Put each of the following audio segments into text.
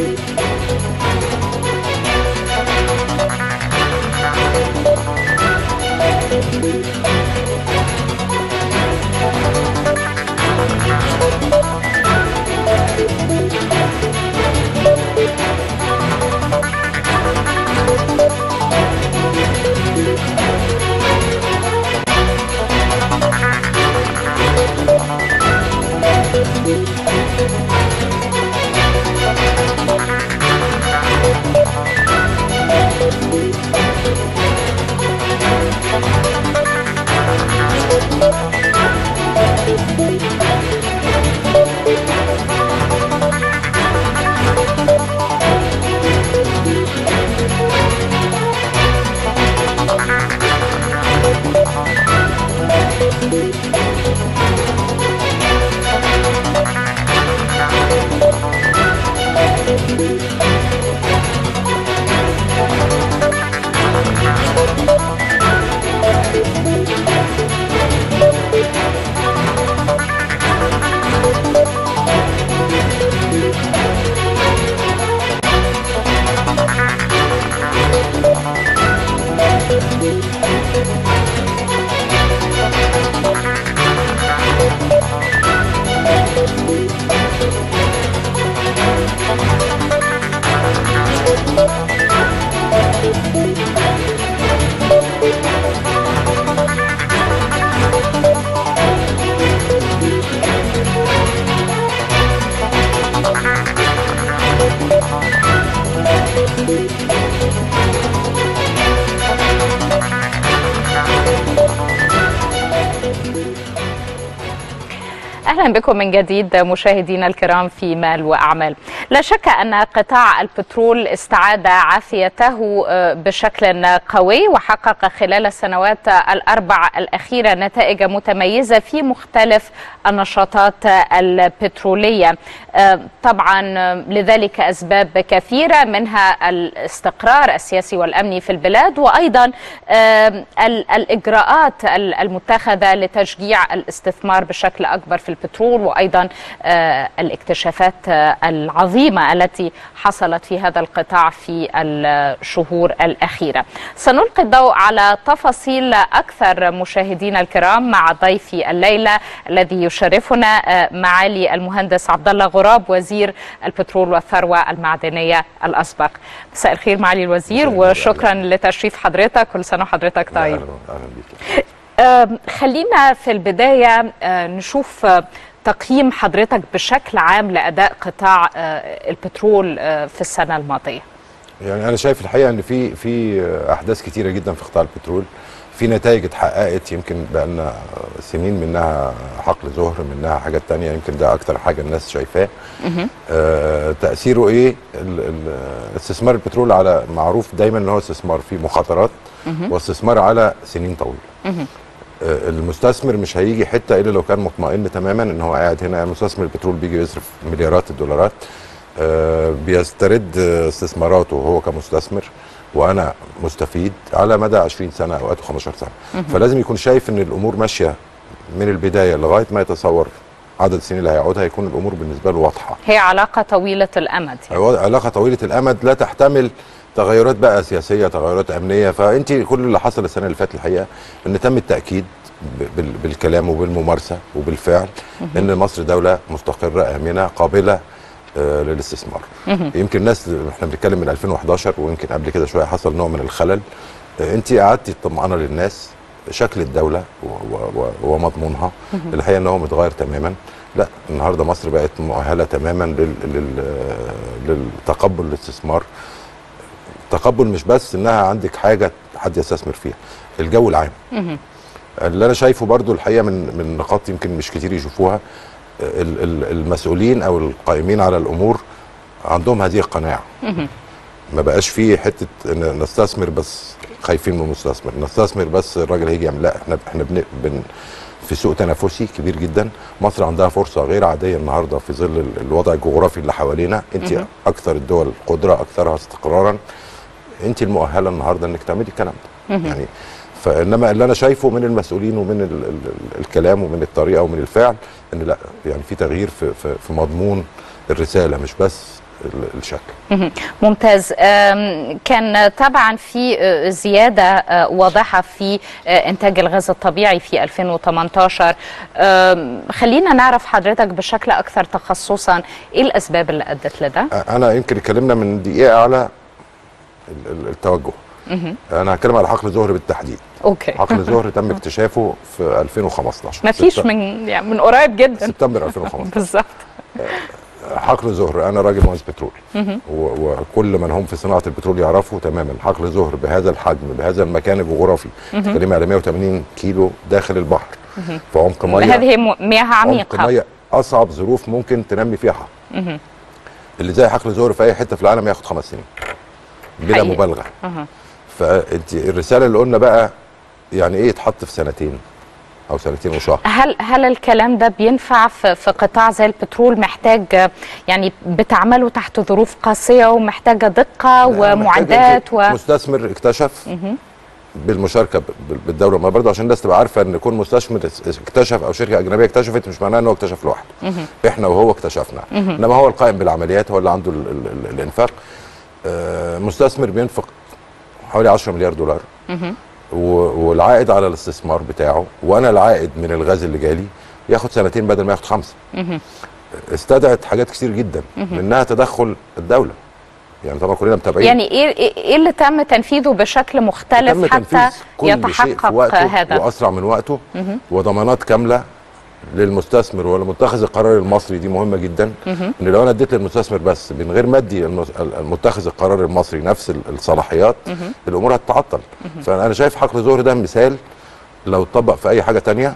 أهلا بكم من جديد مشاهدينا الكرام في مال وأعمال. لا شك أن قطاع البترول استعاد عافيته بشكل قوي وحقق خلال السنوات الأربع الأخيرة نتائج متميزة في مختلف النشاطات البترولية. طبعا لذلك أسباب كثيرة منها الاستقرار السياسي والأمني في البلاد وأيضا الإجراءات المتخذة لتشجيع الاستثمار بشكل أكبر في البترول وأيضا الاكتشافات العظيمه التي حصلت في هذا القطاع في الشهور الأخيرة. سنلقي الضوء على تفاصيل أكثر مشاهدينا الكرام مع ضيفي الليلة الذي يشرفنا معالي المهندس عبد الله غراب وزير البترول والثروة المعدنية الأسبق. مساء الخير معالي الوزير وشكرا لتشريف حضرتك كل سنة وحضرتك طيب. أهلا بك. خلينا في البداية نشوف تقييم حضرتك بشكل عام لأداء قطاع البترول في السنة الماضية؟ يعني أنا شايف الحقيقة إن في في أحداث كتيرة جدا في قطاع البترول. في نتائج اتحققت يمكن بقى لنا سنين منها حقل زهر منها حاجات تانية يمكن ده أكتر حاجة الناس شايفاه. آه تأثيره إيه؟ استثمار البترول على معروف دايما إن هو استثمار فيه مخاطرات واستثمار على سنين طويلة. المستثمر مش هيجي حتة إلا لو كان مطمئن تماما إن هو قاعد هنا. مستثمر البترول بيجي يصرف مليارات الدولارات. آه بيسترد استثماراته هو كمستثمر وأنا مستفيد على مدى 20 سنة اوقات 15 سنة. فلازم يكون شايف إن الأمور ماشية من البداية لغاية ما يتصور عدد السنين اللي هيقعدها هيكون الأمور بالنسبة له واضحة. هي علاقة طويلة الأمد. يعني. علاقة طويلة الأمد لا تحتمل تغيرات بقى سياسية تغيرات أمنية. فأنت كل اللي حصل السنة اللي فاتت الحقيقة إن تم التأكيد بالكلام وبالممارسة وبالفعل إن مصر دولة مستقرة آمنة قابلة آه للاستثمار. يمكن الناس إحنا بنتكلم من 2011 ويمكن قبل كده شوية حصل نوع من الخلل. آه أنت قعدتي طمأنه للناس شكل الدولة ومضمونها. الحقيقة إن هو متغير تماما. لا النهارده مصر بقت مؤهلة تماما لل... لل... للتقبل الاستثمار. تقبل مش بس إنها عندك حاجة حد يستثمر فيها الجو العام. اللي أنا شايفه برضو الحقيقة من من نقاط يمكن مش كتير يشوفوها المسؤولين أو القائمين على الأمور عندهم هذه القناعة. ما بقاش في حتة إن نستثمر بس خايفين من المستثمر نستثمر بس الراجل هيجي يعمل لا إحنا إحنا بن, بن في سوق تنافسي كبير جدا. مصر عندها فرصة غير عادية النهارده في ظل الوضع الجغرافي اللي حوالينا. أنت أكثر الدول قدرة أكثرها استقرارا. انت المؤهله النهارده انك تعملي الكلام ده. يعني فانما اللي أنا شايفه من المسؤولين ومن ال ال الكلام ومن الطريقة ومن الفعل ان لا يعني في تغيير في في, في مضمون الرساله مش بس ال- الشكل. ممتاز. كان طبعا في زيادة واضحة في إنتاج الغاز الطبيعي في 2018 أم، خلينا نعرف حضرتك بشكل أكثر تخصصا إيه الأسباب اللي أدت لده؟ أنا يمكن اتكلمنا من دقيقة على التوجه. أنا هتكلم على حقل زهر بالتحديد. أوكي. حقل زهر تم اكتشافه في 2015 ما فيش من يعني من قريب جدا. سبتمبر 2015 بالظبط. حقل زهر أنا راجل مهندس بترول. وكل من هم في صناعة البترول يعرفوا تماما حقل زهر بهذا الحجم بهذا المكان الجغرافي. تتكلمي على 180 كيلو داخل البحر. في عمق ميه هذه مياه عمق عميقة ميه أصعب ظروف ممكن تنمي فيها. حقل اللي زي حقل زهر في أي حتة في العالم ياخد خمس سنين. بلا حقيقي. مبالغة. فانت الرسالة اللي قلنا بقى يعني إيه يتحط في سنتين أو سنتين وشهر. هل هل الكلام ده بينفع في, في قطاع زي البترول؟ محتاج يعني بتعمله تحت ظروف قاسية ومحتاجة دقة ومعدات و مستثمر اكتشف بالمشاركة بالدولة. ما برضه عشان الناس تبقى عارفة إن يكون مستثمر اكتشف أو شركة أجنبية اكتشفت مش معناه ان هو اكتشف لوحده. إحنا وهو اكتشفنا. إنما هو القائم بالعمليات هو اللي عنده ال ال ال الإنفاق. مستثمر بينفق حوالي 10 مليار دولار. والعائد على الاستثمار بتاعه وأنا العائد من الغاز اللي جالي ياخد سنتين بدل ما ياخد خمسة. استدعت حاجات كتير جدا منها تدخل الدولة. يعني طبعا كلنا متابعين. يعني إيه إيه اللي تم تنفيذه بشكل مختلف تم حتى كل شيء في يتحقق وقته هذا؟ وأسرع من وقته. وضمانات كاملة للمستثمر ولمتخذ القرار المصري دي مهمة جدا. إن لو أنا اديت للمستثمر بس من غير ما أدي المتخذ القرار المصري نفس ال- الصلاحيات الأمور هتتعطل. فأنا شايف حقل زهر ده مثال لو اتطبق في أي حاجة تانية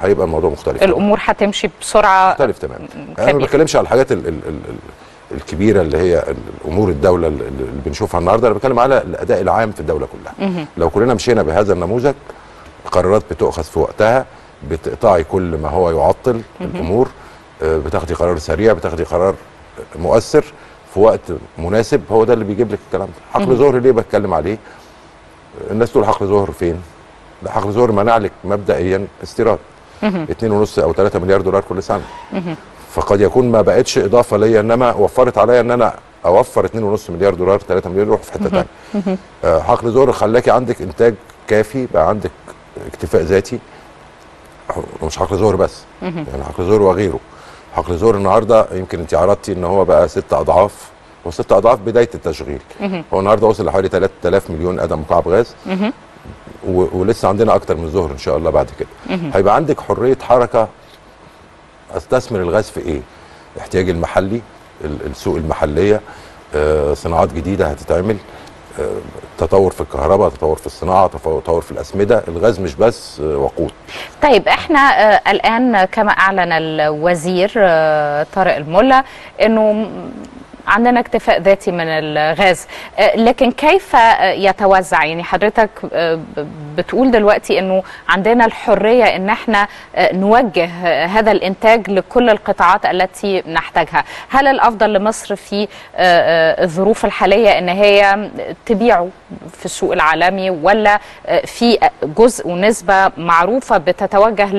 هيبقى الموضوع مختلف. الأمور هتمشي بسرعة مختلف تماما. أنا ما. بتكلمش على الحاجات ال ال ال ال الكبيرة اللي هي امور الدولة اللي اللي بنشوفها النهارده. أنا بتكلم على الأداء العام في الدولة كلها. لو كلنا مشينا بهذا النموذج قرارات بتؤخذ في وقتها. بتقطعي كل ما هو يعطل الأمور آه، بتاخدي قرار سريع بتاخدي قرار مؤثر في وقت مناسب هو ده اللي بيجيب لك الكلام. ده حقل زهر ليه بتكلم عليه؟ الناس تقول حقل زهر فين؟ ده حقل زهر منع لك مبدئيا استيراد. 2.5 أو 3 مليار دولار كل سنة. فقد يكون ما بقتش إضافة ليا إنما وفرت عليا إن أنا أوفر 2.5 مليار دولار 3 مليار يروح في حتة ثانية آه، حقل زهر خلاكي عندك إنتاج كافي بقى عندك اكتفاء ذاتي. مش حقل زهر بس. يعني حقل زهر وغيره. حقل زهر النهارده يمكن انت عرضتي ان هو بقى ست اضعاف. هو ست اضعاف بداية التشغيل. هو النهارده وصل لحوالي 3000 مليون قدم مكعب غاز ولسه عندنا أكتر من زهر ان شاء الله بعد كده. هيبقى عندك حرية حركة استثمر الغاز في إيه؟ احتياج المحلي ال- السوق المحلية. آه، صناعات جديدة هتتعمل. تطور في الكهرباء تطور في الصناعة تطور في الأسمدة الغاز مش بس آه، وقود. طيب إحنا آه، الآن كما أعلن الوزير آه، طارق الملا إنه عندنا اكتفاء ذاتي من الغاز. آه، لكن كيف يتوزع؟ يعني حضرتك آه، بتقول دلوقتي إنه عندنا الحرية إن إحنا آه، نوجه هذا الإنتاج لكل القطاعات التي نحتاجها. هل الأفضل لمصر في الظروف الحالية إن هي تبيعه؟ في السوق العالمي ولا آه، في جزء ونسبة معروفة بتتوجه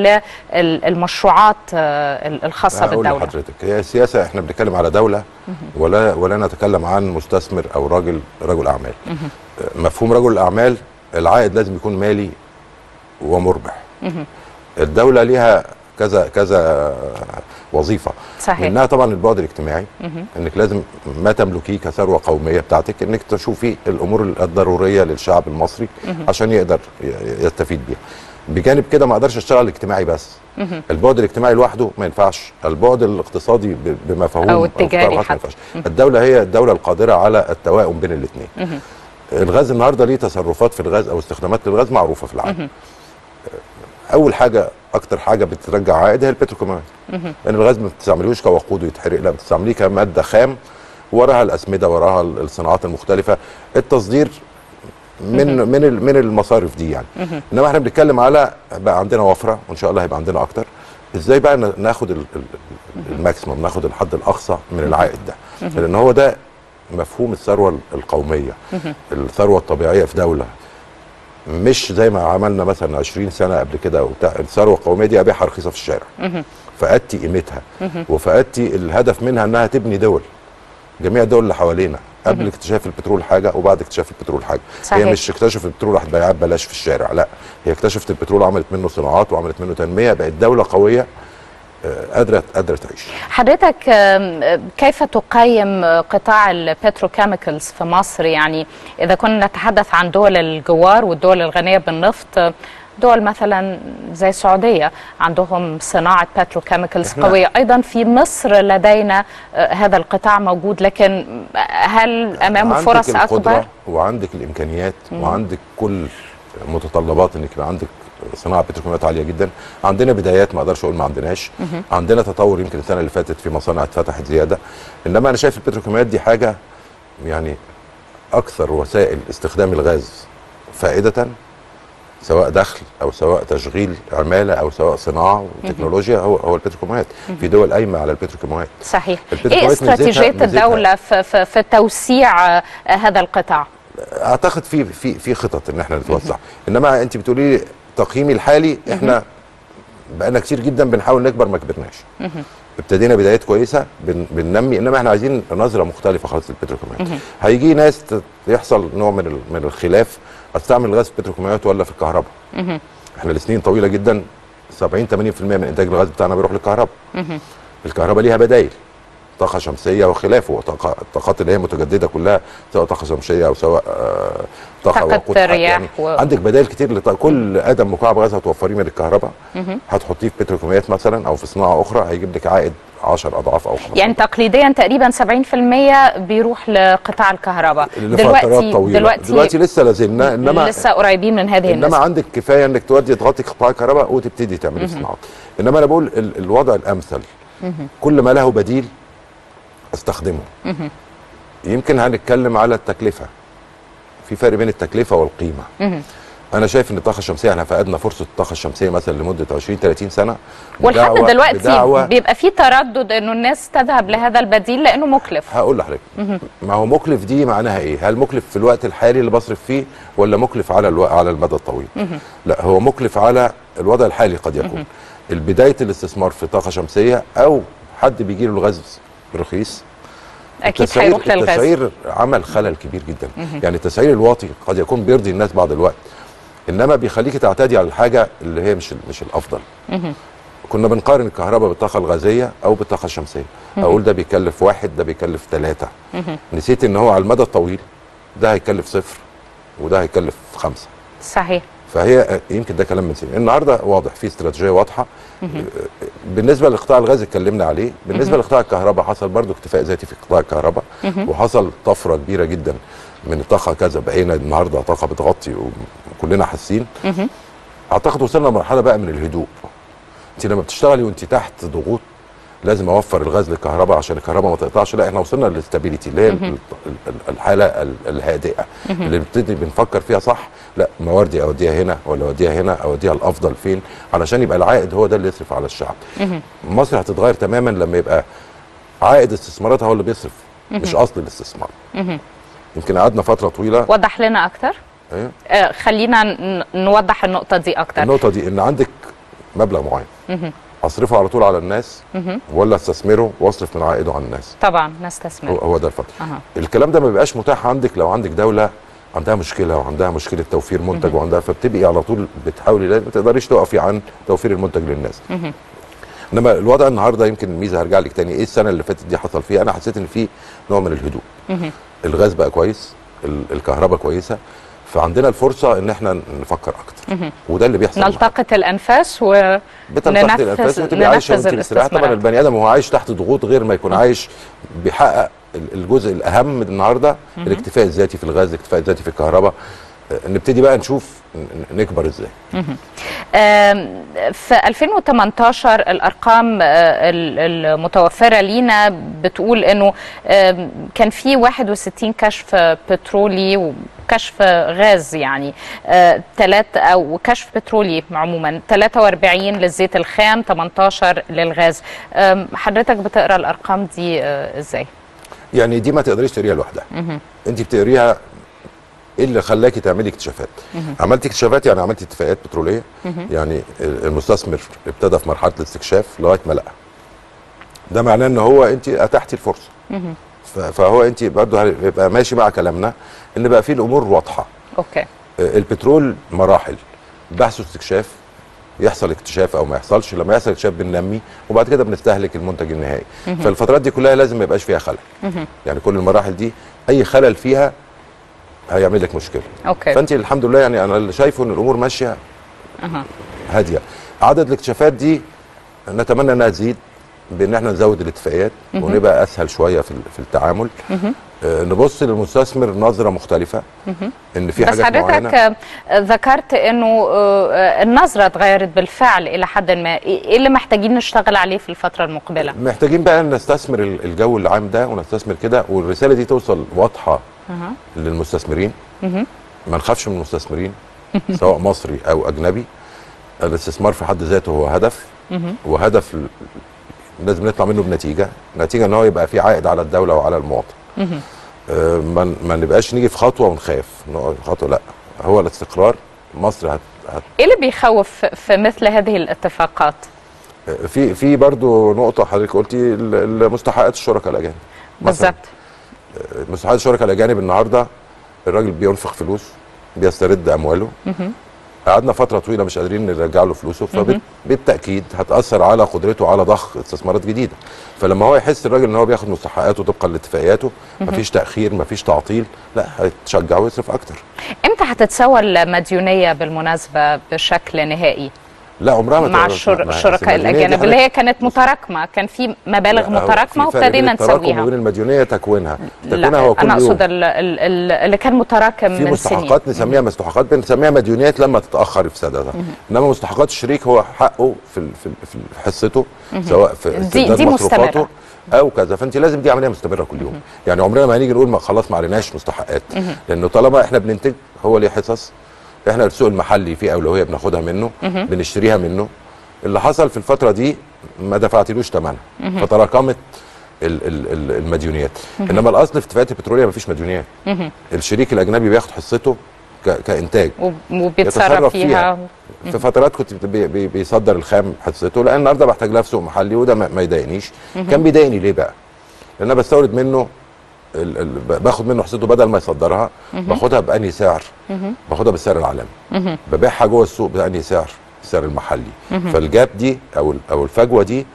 للمشروعات آه، الخاصة بالدولة؟ لحضرتك هي السياسة إحنا بنتكلم على دولة ولا ولا نتكلم عن مستثمر أو راجل رجل أعمال. آه، مفهوم رجل الأعمال العائد لازم يكون مالي ومربح. الدولة ليها كذا كذا وظيفة. صحيح. منها طبعا البعد الاجتماعي إنك لازم ما تملكيه كثروة قومية بتاعتك إنك تشوفي الأمور الضرورية للشعب المصري عشان يقدر يستفيد بيها. بجانب كده ما أقدرش أشتغل اجتماعي بس. البعد الاجتماعي لوحده ما ينفعش. البعد الاقتصادي ب- بمفهوم أو التجاري ما حتى. ينفعش. الدولة هي الدولة القادرة على التوائم بين الاثنين الغاز النهارده ليه تصرفات في الغاز أو استخدامات للغاز معروفة في العالم. أول حاجة أكتر حاجة بترجع عائد هي البتروكيماويات لأن الغاز ما بتستعملوش كوقود ويتحرق لا بتستعمليه كمادة خام وراها الأسمدة وراها الصناعات المختلفة. التصدير من من من المصارف دي يعني. إنما إحنا بنتكلم على بقى عندنا وفرة وإن شاء الله هيبقى عندنا أكتر. إزاي بقى ناخد ال- ال- ال- الماكسيمم ناخد الحد الأقصى من العائد ده؟ لأن هو ده مفهوم الثروة القومية. الثروة الطبيعية في دولة مش زي ما عملنا مثلا 20 سنة قبل كده وبتاع الثروه القوميه دي ابيعها رخيصه في الشارع. فقدتي قيمتها. وفقدتي الهدف منها إنها تبني دول. جميع الدول اللي حوالينا. قبل اكتشاف البترول حاجة وبعد اكتشاف البترول حاجة. صحيح. هي مش اكتشفت البترول راحت بيعها ببلاش في الشارع لا. هي اكتشفت البترول وعملت منه صناعات وعملت منه تنمية بقت دولة قوية. قادره قادرة تعيش. حضرتك كيف تقيم قطاع البتروكيميكالز في مصر؟ يعني إذا كنا نتحدث عن دول الجوار والدول الغنية بالنفط دول مثلا زي السعودية عندهم صناعة بتروكيميكالز قوية. أيضا في مصر لدينا آه، هذا القطاع موجود لكن هل عندك فرص أكبر؟ وعندك الإمكانيات وعندك كل متطلبات إنك يبقى عندك صناعة بتروكيماويات عالية جدا. عندنا بدايات ما أقدرش أقول ما عندناش. عندنا تطور يمكن السنة اللي فاتت في مصانع اتفتحت زيادة. إنما أنا شايف البتروكيماويات دي حاجة يعني أكثر وسائل استخدام الغاز فائدة سواء دخل أو سواء تشغيل عمالة أو سواء صناعة وتكنولوجيا هو هو البتروكيماويات. في دول قايمة على البتروكيماويات. صحيح. استراتيجية ميزتها- الدولة في, في, في توسيع آه، هذا القطاع؟ أعتقد في في في خطط إن إحنا نتوسع. إنما أنت بتقولي لي تقييمي الحالي إحنا بقالنا كتير جدا بنحاول نكبر ما كبرناش. ابتدينا بدايات كويسة بن بننمي إنما إحنا عايزين نظرة مختلفة خالص للبتروكيماويات. هيجي ناس ت- يحصل نوع من ال- من الخلاف استعمل الغاز في البتروكيماويات ولا في الكهرباء؟ إحنا لسنين طويلة جدا 70 80% من إنتاج الغاز بتاعنا بيروح للكهرباء. الكهرباء ليها بدايل. طاقة شمسية وخلافه وطاقة- الطاقات اللي هي متجددة كلها سواء طاقة شمسية أو سواء آه، طاقة طاقة وقود رياح و- عندك بدائل كتير لط... كل آدم مكعب غاز هتوفريه من الكهرباء. هتحطيه في بتروكيماويات مثلا أو في صناعة أخرى هيجيب لك عائد 10 أضعاف أو 15 يعني تقليديا تقريبا 70% بيروح لقطاع الكهرباء. لفترات طويلة. دلوقتي, دلوقتي لسه لازلنا انما لسه قريبين من هذه إنما النسبة. عندك كفاية إنك تودي تغطي قطاع الكهرباء وتبتدي تعملي صناعات إنما أنا بقول ال... الوضع الأمثل. كل ما له بديل استخدمه يمكن هنتكلم على التكلفة. في فرق بين التكلفة والقيمة. أنا شايف إن الطاقة الشمسية إحنا فقدنا فرصة الطاقة الشمسية مثلا لمدة 20 30 سنة. ولحد دلوقتي بدعوة بيبقى في تردد إنه الناس تذهب لهذا البديل لأنه مكلف. هقول لحضرتك. ما هو مكلف دي معناها إيه؟ هل مكلف في الوقت الحالي اللي بصرف فيه ولا مكلف على ألو... على المدى الطويل؟ لا هو مكلف على الوضع الحالي قد يكون. البداية الاستثمار في طاقة شمسية أو حد بيجي له الغاز رخيص أكيد التسعير- هيروح للغاز. التسعير عمل خلل كبير جدا. يعني التسعير الواطي قد يكون بيرضي الناس بعض الوقت. إنما بيخليك تعتدي على الحاجة اللي هي مش مش الأفضل. كنا بنقارن الكهرباء بالطاقة الغازية أو بالطاقة الشمسية. أقول ده بيكلف واحد ده بيكلف ثلاثة نسيت إن هو على المدى الطويل ده هيكلف صفر وده هيكلف خمسة. صحيح. فهي يمكن ده كلام من سنين النهارده واضح في استراتيجية واضحة. بالنسبة لقطاع الغاز اتكلمنا عليه. بالنسبة لقطاع الكهرباء حصل برضو اكتفاء ذاتي في قطاع الكهرباء. وحصل طفرة كبيرة جدا من الطاقة كذا. بقينا النهارده طاقة بتغطي وكلنا حاسين. أعتقد وصلنا لمرحلة بقى من الهدوء. انت لما بتشتغلي وانت تحت ضغوط لازم اوفر الغاز للكهرباء عشان الكهرباء ما تقطعش. لا إحنا وصلنا لل stability اللي هي ال- ال- الحالة ال- الهادئة. اللي بنبتدي بنفكر فيها صح لا مواردي اوديها هنا ولا اوديها هنا اوديها الافضل فين؟ علشان يبقى العائد هو ده اللي يصرف على الشعب. مصر هتتغير تماما لما يبقى عائد استثماراتها هو اللي بيصرف مش اصل الاستثمار. يمكن قعدنا فترة طويلة. وضح لنا أكتر؟ إيه؟ آه خلينا نوضح النقطة دي أكتر. النقطة دي إن عندك مبلغ معين. اصرفه على طول على الناس ولا استثمره واصرف من عائده على الناس؟ طبعا نستثمر. هو ده الفرق. أها. الكلام ده ما بيبقاش متاح عندك لو عندك دولة عندها مشكلة وعندها مشكلة توفير منتج وعندها فبتبقي على طول بتحاولي ما تقدريش تقفي عن توفير المنتج للناس. إنما الوضع النهارده يمكن الميزه هرجع لك تاني. إيه السنة اللي فاتت دي حصل فيها؟ أنا حسيت إن في نوع من الهدوء. الغاز بقى كويس ال- الكهرباء كويسة فعندنا الفرصة إن إحنا نفكر أكتر. وده اللي بيحصل. نلتقط الأنفاس و بتلتقط الأنفاس وتبقى عايشة وانت مستريحه طبعا. البني آدم وهو عايش تحت ضغوط غير ما يكون عايش بيحقق ال- الجزء الأهم النهارده الاكتفاء الذاتي في الغاز الاكتفاء الذاتي في الكهرباء. آه، نبتدي بقى نشوف نكبر إزاي. في 2018 الأرقام آه، ال- المتوفرة لينا بتقول إنه كان في 61 كشف بترولي وكشف غاز يعني ثلاث أو كشف بترولي عموما 43 للزيت الخام 18 للغاز. حضرتك بتقرأ الأرقام دي آه، إزاي؟ يعني دي ما تقدريش تقريها لوحدها. انت بتقريها إيه اللي خلاكي تعملي اكتشافات؟ عملتي اكتشافات يعني عملتي اتفاقيات بترولية؟ يعني المستثمر ابتدى في مرحلة الاستكشاف لغاية ما لقى. ده معناه إن هو أنت اتحتي الفرصة. فهو انت برضه هيبقى ماشي مع كلامنا ان بقى في الأمور واضحة. أوكي. آه، البترول مراحل. بحث واستكشاف. يحصل اكتشاف أو ما يحصلش. لما يحصل اكتشاف بننمي وبعد كده بنستهلك المنتج النهائي. فالفترات دي كلها لازم ما يبقاش فيها خلل. يعني كل المراحل دي أي خلل فيها هيعمل لك مشكلة. أوكي. فأنت الحمد لله يعني أنا اللي شايفه إن الأمور ماشية. هادية. عدد الاكتشافات دي نتمنى إنها تزيد. بأن إحنا نزود الاتفاقيات ونبقى أسهل شوية في في التعامل. آه، نبص للمستثمر نظرة مختلفة إن في بس حاجات معينة. حضرتك آه، ذكرت إنه آه، النظرة اتغيرت بالفعل إلى حد ما. إيه اللي محتاجين نشتغل عليه في الفترة المقبلة؟ محتاجين بقى نستثمر ال- الجو العام ده ونستثمر كده والرسالة دي توصل واضحة. للمستثمرين. ما نخافش من المستثمرين سواء مصري أو أجنبي. الاستثمار في حد ذاته هو هدف. وهدف لازم نطلع منه بنتيجة. نتيجة إن هو يبقى في عائد على الدولة وعلى المواطن. آه، ما ما نبقاش نيجي في خطوة ونخاف. خطوة لأ. هو الاستقرار. مصر هت, هت إيه اللي بيخوف في مثل هذه الاتفاقات؟ في في برضو نقطة حضرتك قلتي ال- ال- مستحقات الشركاء الأجانب. بالظبط. مستحقات الشركاء الأجانب النهارده الراجل بينفق فلوس بيسترد أمواله. قعدنا فترة طويلة مش قادرين نرجع له فلوسه فبالتاكيد هتأثر على قدرته على ضخ استثمارات جديدة. فلما هو يحس الراجل إن هو بياخد مستحقاته طبقا لاتفاقياته مفيش تأخير مفيش تعطيل لا هيتشجع ويصرف أكتر. إمتى هتتسوى المديونية بالمناسبة بشكل نهائي؟ لا عمرها ما مع الشركاء الأجانب اللي هي كانت متراكمة كان في مبالغ متراكمة وابتدينا نسويها. وبين المديونيه تكوينها. تكوينها هو كل أنا أقصد ال- ال- ال- اللي كان متراكم في من سنين. مستحقات نسميها مستحقات بنسميها مديونيات لما تتأخر افسادها إنما مستحقات الشريك هو حقه في في حصته سواء في دي- دي مستمرة. أو كذا. فانت لازم دي عملية مستمرة كل يوم. يعني عمرنا ما هنيجي نقول ما خلاص ما عليناش مستحقات. لأنه طالما إحنا بننتج هو ليه حصص؟ إحنا السوق المحلي في أولوية بناخدها منه بنشتريها منه. اللي حصل في الفترة دي ما دفعتلوش ثمنها فتراكمت ال- ال- ال- المديونيات. إنما الأصل في اتفاقات البترولية ما فيش مديونيات الشريك الأجنبي بياخد حصته كإنتاج. وب- وبيتصرف يتصرف فيها, فيها. في فترات كنت بي بي بيصدر الخام حصته لأن النهارده بحتاج لها في سوق محلي وده ما يضايقنيش. كان بيضايقني ليه بقى؟ لأن أنا بستورد منه باخد منه حصته بدل ما يصدرها باخدها بأنهي سعر؟ باخدها بالسعر العالمي. ببيعها جوه السوق بأنهي سعر؟ السعر المحلي. فالجاب دي أو أو الفجوة دي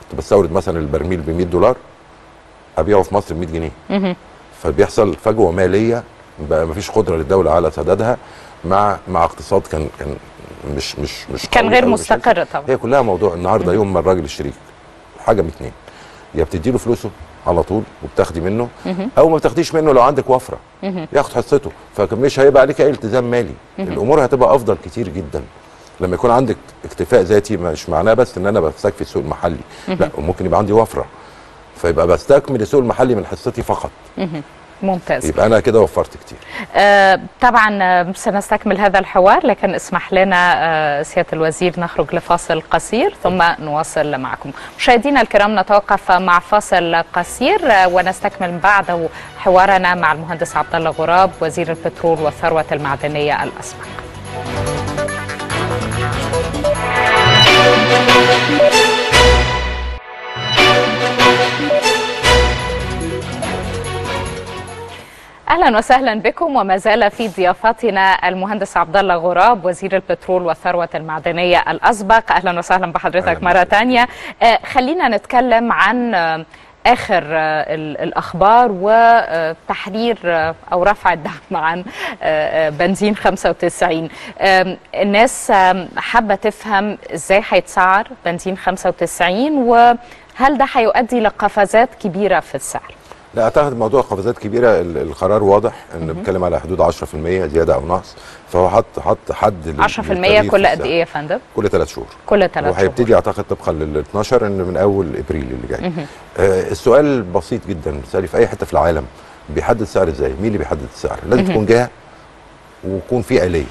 كنت بستورد مثلا البرميل ب 100 دولار أبيعه في مصر ب 100 جنيه فبيحصل فجوة مالية بقى مفيش قدرة للدولة على سدادها مع مع اقتصاد كان كان مش مش مش كان غير مستقر. طبعا. هي كلها موضوع النهارده يوم ما الراجل الشريك حاجة من اتنين. يا بتدي له فلوسه على طول وبتاخدي منه. أو ما بتاخديش منه لو عندك وفرة. ياخد حصته. فمش هيبقى عليك أي التزام مالي. الأمور هتبقى أفضل كتير جدا. لما يكون عندك اكتفاء ذاتي مش معناه بس إن أنا بستكفي السوق المحلي. لا ممكن يبقى عندي وفرة. فيبقى بستكمل السوق المحلي من حصتي فقط. ممتاز. يبقى أنا كده وفرت كتير. آه طبعا آه، سنستكمل هذا الحوار لكن اسمح لنا آه سيادة الوزير نخرج لفاصل قصير ثم نواصل معكم. مشاهدينا الكرام نتوقف مع فاصل قصير آه ونستكمل بعده حوارنا مع المهندس عبد الله غراب وزير البترول والثروة المعدنية الاسبق أهلا وسهلا بكم وما زال في ضيافتنا المهندس عبد الله غراب وزير البترول والثروة المعدنية الأسبق. أهلا وسهلا بحضرتك أهلاً مرة. ثانية. آه خلينا نتكلم عن آه آخر آه ال- الأخبار وتحرير أو رفع الدعم عن بنزين 95 آم، الناس حابة تفهم إزاي هيتسعر بنزين 95 وهل ده هيؤدي لقفزات كبيرة في السعر؟ لا أعتقد موضوع قفزات كبيرة ال- القرار واضح إن بيتكلم على حدود 10% زيادة أو نقص. فهو حط حط حد لل- 10% للتغيير كل قد. إيه يا فندم؟ كل ثلاث شهور. كل ثلاث شهور. وهيبتدي أعتقد طبقا لل 12 إن من أول إبريل اللي جاي. آه السؤال بسيط جدا بتسالي في أي حتة في العالم بيحدد السعر إزاي؟ مين اللي بيحدد السعر؟ لازم تكون جهة ويكون في آلية.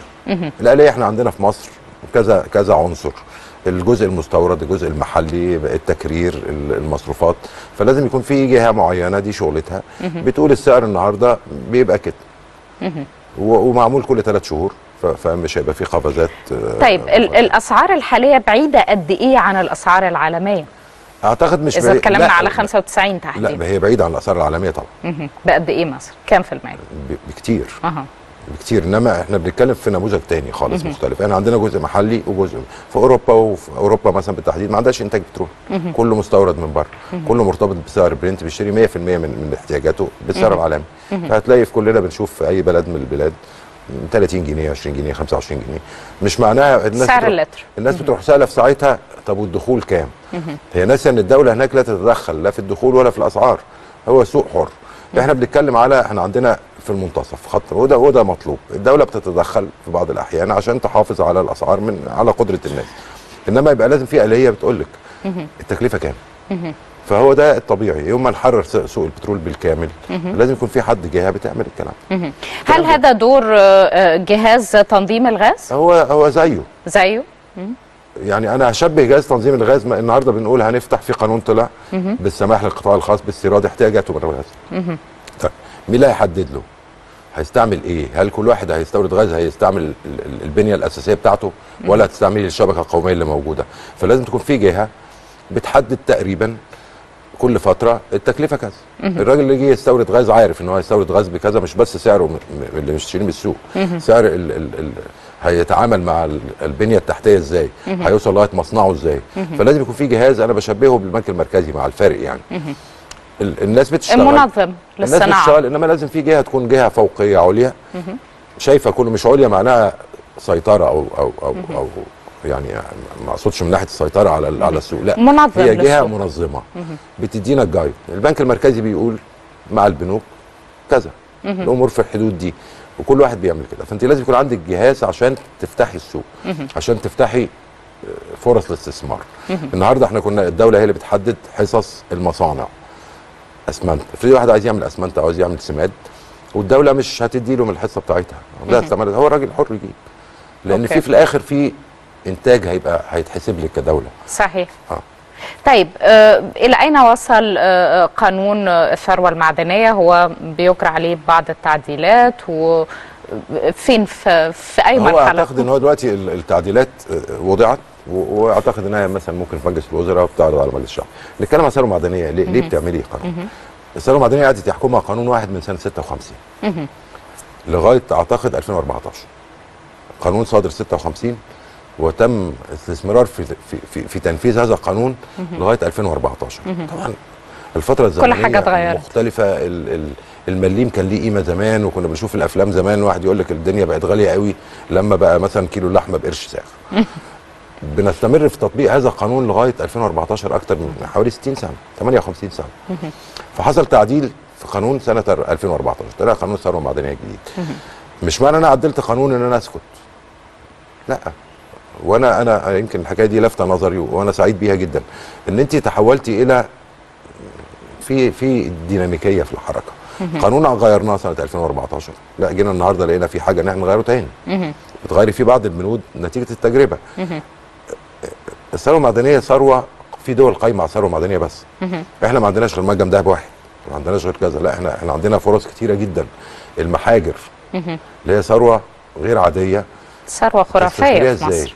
الآلية إحنا عندنا في مصر كذا كذا عنصر. الجزء المستورد الجزء المحلي التكرير ال- المصروفات. فلازم يكون في جهة معينة دي شغلتها. بتقول السعر النهارده بيبقى كده. ومعمول كل ثلاث شهور. فمش هيبقى في قفزات آه، طيب مفاجئة. الأسعار الحالية بعيدة قد إيه عن الأسعار العالمية؟ أعتقد مش إذا اتكلمنا لا، على لا، 95 لا تحديدا ما هي بعيدة عن الأسعار العالمية طبعا. بقد إيه مثلا كام في المية؟ بكتير. أها. بكتير إنما إحنا بنتكلم في نموذج تاني خالص مختلف. إحنا عندنا جزء محلي وجزء في أوروبا وفي أوروبا مثلا بالتحديد ما عندهاش إنتاج بترول. كله مستورد من بره. كله مرتبط بسعر برنت بيشتري 100% من من احتياجاته بالسعر العالمي فهتلاقي في كلنا بنشوف في أي بلد من البلاد 30 جنيه 20 جنيه 25 جنيه. مش معناها الناس سعر اللتر. الناس بتروح سالة في ساعتها طب والدخول كام؟ هي ناسيه إن الدولة هناك لا تتدخل لا في الدخول ولا في الأسعار. هو سوق حر. إحنا بنتكلم على إحنا عندنا في المنتصف. خط وده وده مطلوب. الدولة بتتدخل في بعض الأحيان عشان تحافظ على الأسعار من على قدرة الناس. إنما يبقى لازم في آلية بتقول لك التكلفة كام. فهو ده الطبيعي. يوم ما نحرر سوق البترول بالكامل لازم يكون في حد جهة بتعمل الكلام. هل هذا دور آه، آه، جهاز تنظيم الغاز؟ هو هو زيه. زيه. يعني أنا هشبه جهاز تنظيم الغاز. ما النهارده بنقول هنفتح في قانون طلع بالسماح للقطاع الخاص باستيراد احتياجاته من الغاز طيب مين اللي هيحدد له؟ هيستعمل إيه؟ هل كل واحد هيستورد غاز هيستعمل ال- ال- البنية الأساسية بتاعته ولا هتستعملي الشبكة القومية اللي موجودة؟ فلازم تكون في جهة بتحدد تقريبا كل فترة التكلفة كذا. الراجل اللي يجي يستورد غاز عارف إن هو هيستورد غاز بكذا مش بس سعره اللي مشترين من السوق. سعر ال ال ال هيتعامل مع ال- البنية التحتية إزاي؟ هيوصل لغاية مصنعه إزاي؟ فلازم يكون في جهاز أنا بشبهه بالبنك المركزي مع الفارق يعني. الناس بتشتغل. منظم الناس للصناعة. بتشتغل إنما لازم في جهة تكون جهة فوقية عليا. شايفة كله مش عليا معناها سيطرة أو أو أو, أو يعني ما أقصدش من ناحية السيطرة على على السوق لا. منظم هي جهة للسوق. منظمة. بتدينا الجايد البنك المركزي بيقول مع البنوك كذا. الأمور في الحدود دي. وكل واحد بيعمل كده. فأنت لازم يكون عندك جهاز عشان تفتحي السوق. عشان تفتحي آه، فرص الاستثمار النهارده إحنا كنا الدولة هي اللي بتحدد حصص المصانع. أسمنت. افرضي واحد عايز يعمل أسمنت عايز يعمل سماد والدولة مش هتدي له من الحصة بتاعتها. استعمال هو الراجل حر يجيب لأن أوكي. في في الآخر في إنتاج هيبقى هيتحسب لك كدولة. صحيح. آه. طيب آه، إلى أين وصل آه، قانون آه، الثروة المعدنية؟ هو بيجرى عليه بعض التعديلات وفين في, في أي هو مرحلة؟ أعتقد إن هو دلوقتي ال- التعديلات آه، وضعت. و- وأعتقد إنها مثلا ممكن في مجلس الوزراء وبتعرض على مجلس الشعب. نتكلم عن الثروه المعدنيه ليه, ليه بتعملي قانون الثروة المعدنية قعدت يحكمها قانون واحد من سنة 56 لغاية أعتقد 2014 قانون صادر 56 وتم الاستثمار في في في, في تنفيذ هذا القانون لغاية 2014 طبعا الفترة الزمنيه حاجة اتغيرت. مختلفة. ال ال المليم كان ليه قيمة زمان وكنا بنشوف الأفلام زمان. واحد يقول لك الدنيا بقت غالية قوي لما بقى مثلا كيلو اللحمه بقرش ساخ بنستمر في تطبيق هذا القانون لغاية 2014 أكثر من حوالي 60 سنة 58 سنة. فحصل تعديل في قانون سنة 2014 طلع قانون الثروه المعدنيه الجديد مش معنى أنا عدلت قانون إن أنا أسكت. لا. وأنا أنا يمكن الحكاية دي لافته نظري وأنا سعيد بيها جدا. إن أنت تحولتي إلى في في ديناميكية في الحركة. قانون غيرناه سنة 2014 لا جينا النهارده لقينا في حاجة ان إحنا نغيره تاني بتغيري فيه بعض البنود نتيجة التجربة. الثروة المعدنية ثروة في دول قايمة على الثروة المعدنية بس. إحنا ما عندناش غير منجم دهب واحد ما عندناش غير كذا لا إحنا إحنا عندنا فرص كتيرة جدا. المحاجر اللي هي ثروة غير عادية. تستثمريها خرافية في؟ مصر.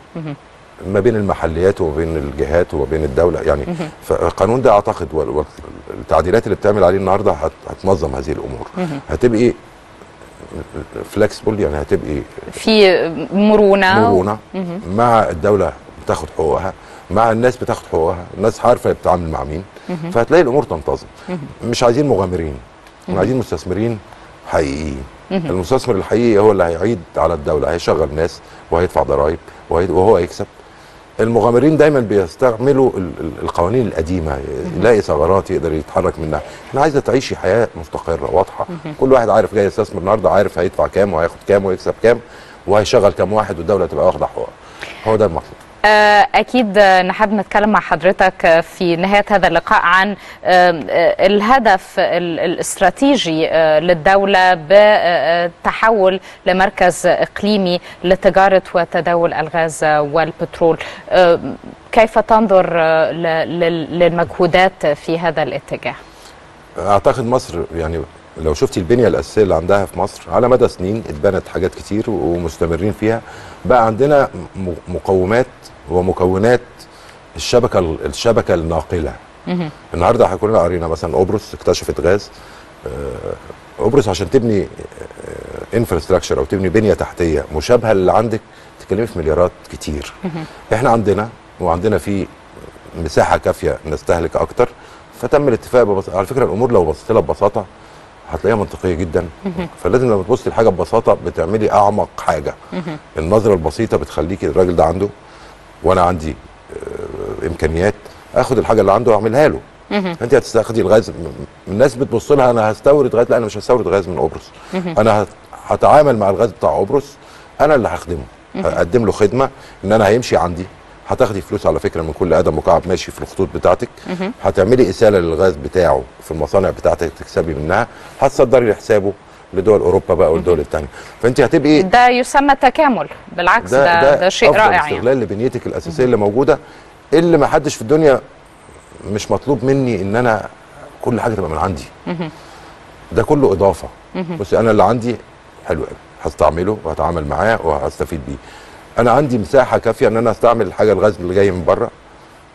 ما بين المحليات وما بين الجهات وما بين الدولة. يعني فالقانون ده أعتقد وال- والتعديلات اللي بتعمل عليه النهارده هت- هتنظم هذه الأمور. هتبقي فلكسبل يعني هتبقي في مرونة. مرونة مع الدولة. بتاخد حقوقها مع الناس بتاخد حقوقها الناس عارفة بتتعامل مع مين فهتلاقي الأمور تنتظم. مش عايزين مغامرين. عايزين مستثمرين حقيقيين. المستثمر الحقيقي هو اللي هيعيد على الدولة هيشغل ناس وهيدفع ضرائب وهو هيكسب. المغامرين دايما بيستعملوا ال- ال- القوانين القديمة يلاقي ثغرات يقدر يتحرك منها. إحنا عايزة تعيشي حياة مستقرة واضحة. كل واحد عارف جاي يستثمر النهارده عارف هيدفع كام وهياخد كام ويكسب كام وهيشغل كام واحد والدولة تبقى واخدة حقوقها. هو ده المطلوب. أكيد آه، نحب نتكلم مع حضرتك في نهاية هذا اللقاء عن آه، الهدف ال- الاستراتيجي آه، للدولة بالتحول لمركز إقليمي لتجارة وتداول الغاز والبترول كيف تنظر للمجهودات في هذا الاتجاه؟ أعتقد مصر يعني لو شفتي البنية الأساسية اللي عندها في مصر على مدى سنين اتبنت حاجات كتير ومستمرين فيها. بقى عندنا مقومات ومكونات الشبكة الشبكة الناقلة. النهارده إحنا كلنا قرينا مثلا قبرص اكتشفت غاز. آه، قبرص عشان تبني انفراستراكشر أو تبني بنية تحتية مشابهة للي عندك تتكلمي في مليارات كتير. إحنا عندنا وعندنا في مساحة كافية نستهلك أكتر. فتم الاتفاق ببس... على فكرة الأمور لو بصيت لها ببساطة هتلاقيها منطقية جدا. فلازم لما تبصي لحاجة ببساطة بتعملي أعمق حاجة. النظرة البسيطة بتخليكي الراجل ده عنده وأنا عندي آه، إمكانيات آخد الحاجة اللي عنده وأعملها له. أنت هتستخدي الغاز الناس بتبص لها أنا هستورد غاز لا أنا مش هستورد غاز من قبرص. أنا هت- هتعامل مع الغاز بتاع قبرص أنا اللي هخدمه. هقدم له خدمة إن أنا هيمشي عندي. هتاخدي فلوس على فكرة من كل آدم مكعب ماشي في الخطوط بتاعتك. هتعملي اساله للغاز بتاعه في المصانع بتاعتك تكسبي منها. هتصدري لحسابه لدول أوروبا بقى والدول الثانية فانت هتبقي ده يسمى تكامل. بالعكس ده, ده, ده شيء أفضل رائع يعني. استغلال لبنيتك الأساسية اللي موجودة. اللي ما حدش في الدنيا مش مطلوب مني إن أنا كل حاجة تبقى من عندي. ده كله إضافة. بصي أنا اللي عندي حلو قوي هستعمله وهتعامل معاه وهستفيد بيه. أنا عندي مساحة كافية إن أنا أستعمل الحاجة الغاز اللي جاي من بره.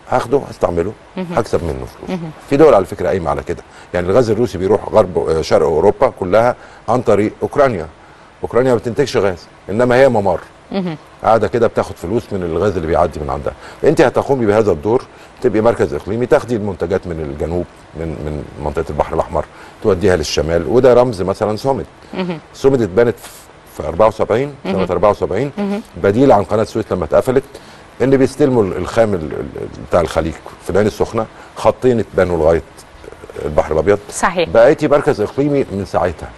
هاخده هستعمله هكسب منه فلوس. في دول على فكرة قايمة على كده. يعني الغاز الروسي بيروح غرب شرق أوروبا كلها عن طريق أوكرانيا. أوكرانيا ما بتنتجش غاز إنما هي ممر. قاعدة كده بتاخد فلوس من الغاز اللي بيعدي من عندها. أنت هتقومي بهذا الدور تبقي مركز إقليمي تاخدي المنتجات من الجنوب من من منطقة البحر الأحمر توديها للشمال وده رمز مثلا سومد سومد اتبنت في- في 74 سنة 74 بديل عن قناة السويس لما اتقفلت إن بيستلموا الخام ال- ال- بتاع الخليج في العين السخنة خطين اتبنوا لغاية البحر الأبيض. صحيح. بقيتي مركز إقليمي من ساعتها.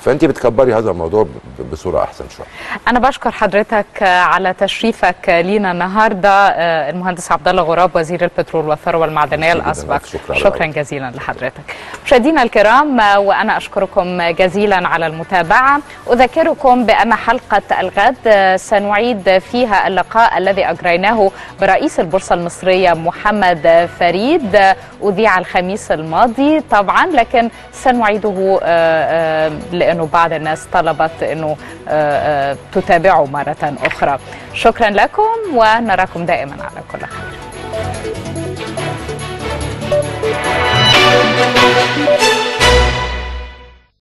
فانت بتكبري هذا الموضوع بصورة أحسن شوية. أنا بشكر حضرتك على تشريفك لينا النهارده. آه، المهندس عبد الله غراب وزير البترول والثروة المعدنية ميرسي جداً. الأسبق. ألف شكر على شكرا الوقت. جزيلا لحضرتك. مشاهدينا الكرام آه، وأنا أشكركم جزيلا على المتابعة. أذكركم بأن حلقة الغد آه، سنعيد فيها اللقاء الذي أجريناه برئيس البورصة المصرية محمد فريد. أذيع الخميس الماضي طبعا لكن سنعيده لأنه بعض الناس طلبت أنه آه، آه، تتابعوا مرة أخرى. شكرا لكم ونراكم دائما على كل خير.